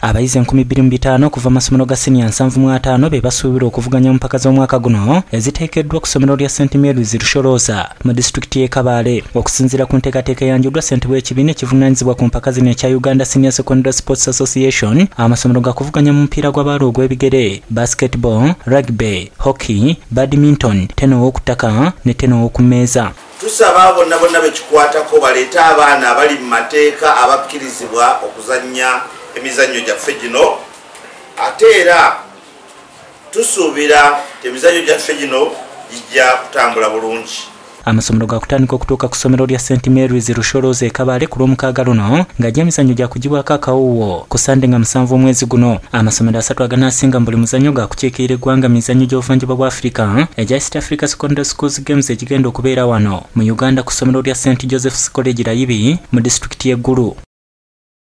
abayizi 2500 kuva amasomero ga siniya 75 be basuubira okuvuganya mu mpaka z'omwaka guno eziteekeddwa ku ssomero lya st. Marys lusholoza mu disitulikiti y'e kabaale okusinziira ku nteekateeka eyanjuddwa ssentebe w'ekibiina ekivunaanyizibwa ku mpaka zino ekya uganda senior secondary sports association amasomero ga kuvuganya mu mupiira gw'abaala ogw'ebigere basketball rugby hockey badminton teno ow'okutaka ne teno ow'oku mmeeza tusaba bonna bonna bekikwatako baleete abaana abali mu mateeka abakkirizibwa okuzannya emizannyo gyaffe gino ate era tusuubira ti emizannyo gyaffe gino gijja kutambula bulungi. Amasomero gakutandika okutuuka ku ssomero lya st marys lusholoza ekabaale ku lwomukaaga luno ng'ajja emizannyo gyakugibwako akawuwo ku sande nga musanvu omwezi guno. Amasomero asatu aganaasinga mu buli muzannyo gakukiikirira eggwanga mizannyo gy'obuvanjuba bwa afirika egya east africa secondary schools games egigenda okubeera wano mu uganda ku ssomero lya st joseph's college layibi mu disitulikiti y'eggulu